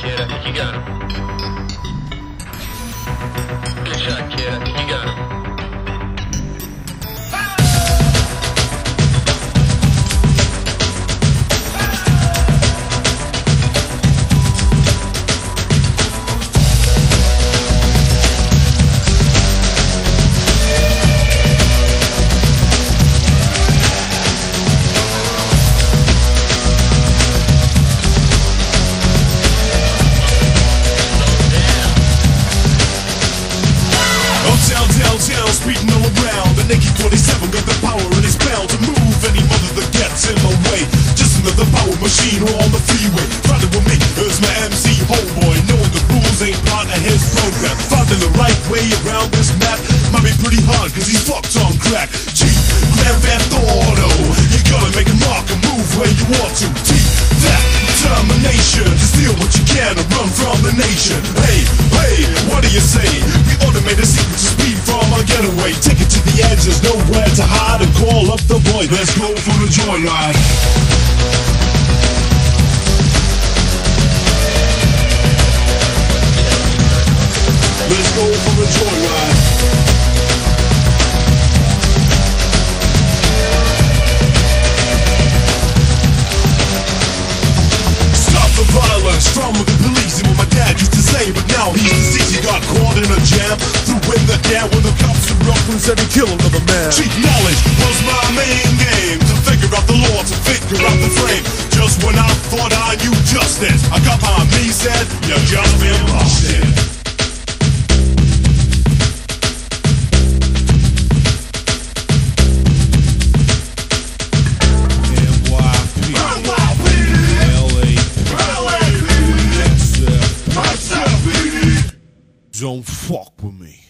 kid. I think you got him. Good shot, kid. I think you got him. Machine on the freeway. Riding with me is my MC homeboy. Knowing the rules ain't part of his program. Finding the right way around this map might be pretty hard cause he's fucked on crack. G, Grand Theft Auto. You gotta make a mark and move where you want to. T, that determination to steal what you can and run from the nation. Hey, hey, what do you say? We automate a secret to speed from our getaway. Take it to the edge, there's nowhere to hide and call up the boy. Let's go for the joyride. And said another man. Cheap knowledge was my main game To figure out the law, to figure out the frame. Just when I thought I knew justice I got behind me said, you just been busted Don't fuck with me.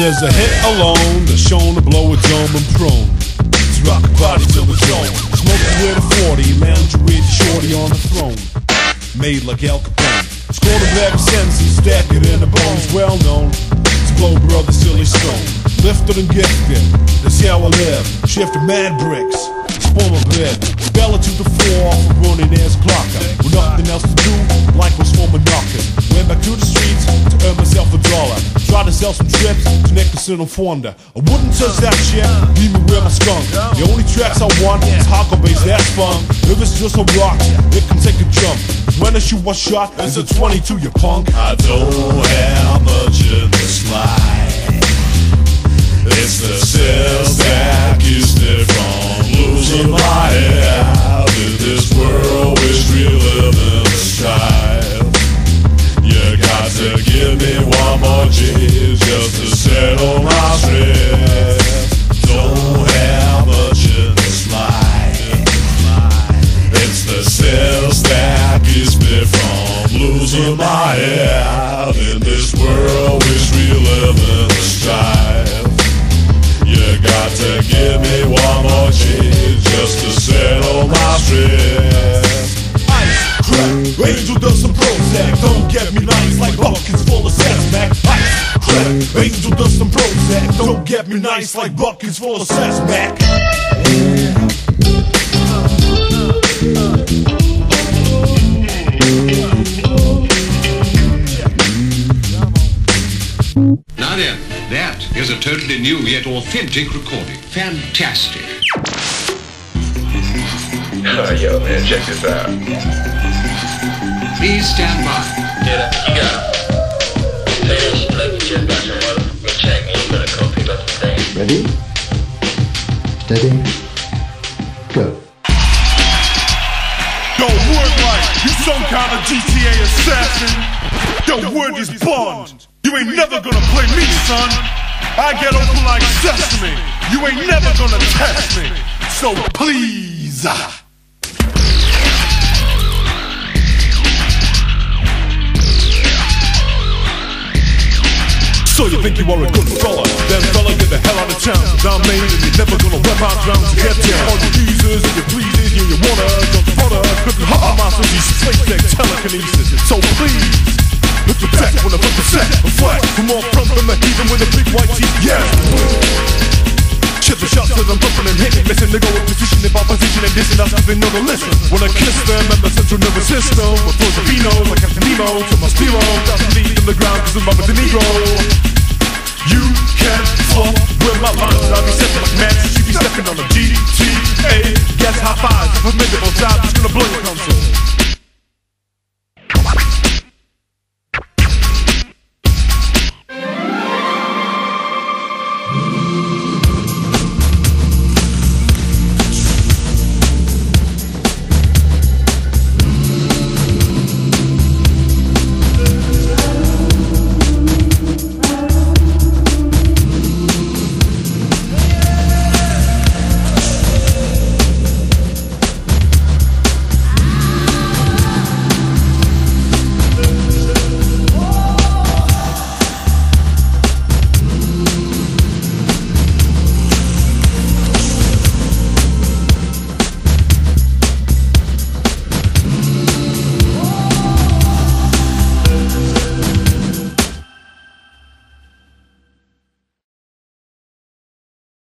There's a hit alone that's shown to blow a dome and prone. To rock a body till it's. Smoking with a 40, lounging with a shorty on the throne. Made like Al Capone. Scored a black and stack it in the bones. Well known. It's Glow Brother Silly Stone. Lifted and gifted, that's how I live. Shift mad bricks, spoil my bed. Bella to the floor, running as clocker. With nothing else to do, like was for knockers. Went back to the streets to earn myself a dollar. Tried to sell some trips to Nicholson and Fonda. I wouldn't touch that shit, leave me with my skunk. The only tracks I want is hardcore bass, that's fun. If it's just a rock, it can take a jump. When I shoot one shot, it's a 22, you punk. I don't have much in this life. It's the Angel Prozac Don't get me nice like buckets full of Sazerac Now then, that is a totally new yet authentic recording. Fantastic. Oh, yo, man, check this out. Please stand by. Get up. You got it. Ready? Steady. Go. Don't work like you some kind of GTA assassin. Yo, word is Bond. You ain't never gonna play me, son. I get open like sesame. You ain't never gonna test me. So please. So you think you are a good fella? Hell out of. Cause I'm made and you're never gonna out rounds to get down. All your teasers and your pleases, you, you wanna, don't you wanna. Couldn't hot these straight deck telekinesis. So please. Look the tech when I put the set and flat For more front than the heathen with a big white teeth, yeah Chip the shots as I'm bumping and hitting Missing to go in position if opposition and dissing us cause they know to listen When I kiss them and the central nervous system With those Vinos like Captain Nemo To my Spiro Doesn't leave in the ground cause I'm Robert De Niro You can't fuck with my lines I'll be stepping like man. Since you be stepping on the GTA Guess high fives, formidable job, just gonna blow